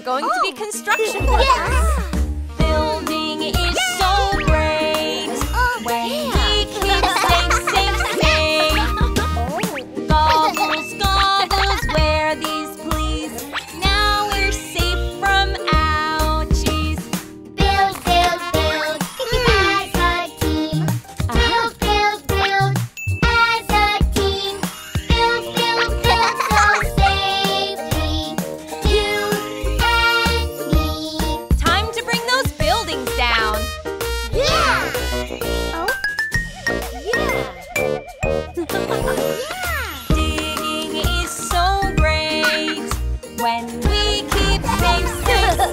going to be oh. construction workers. Digging is so great when we keep safe, safe,